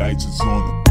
dice is on them.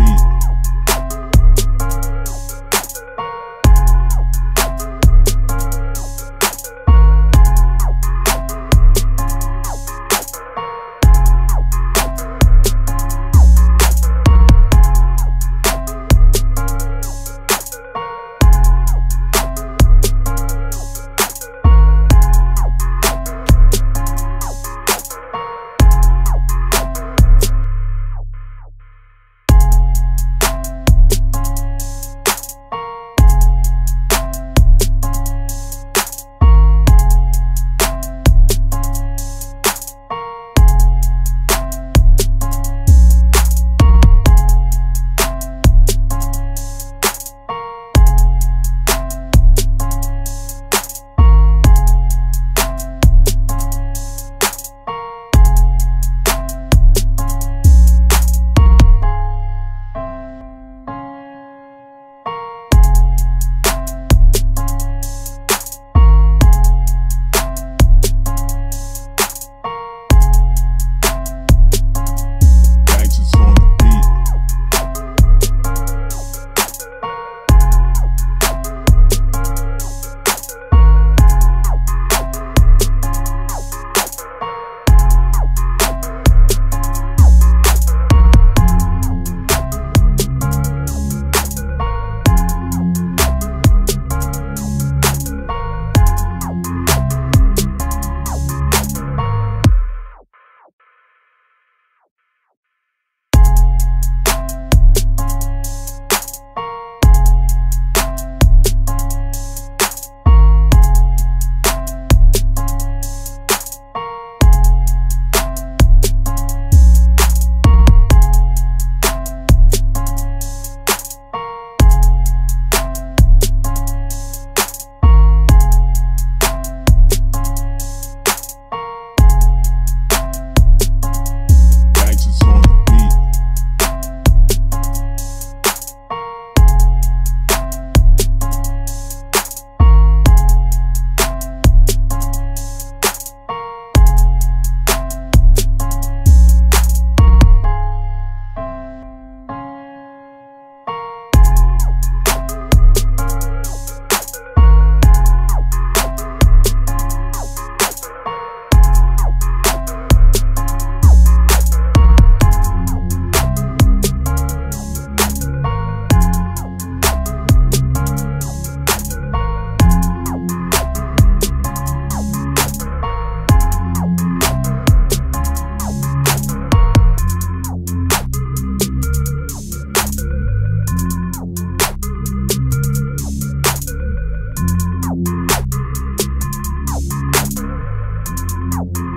you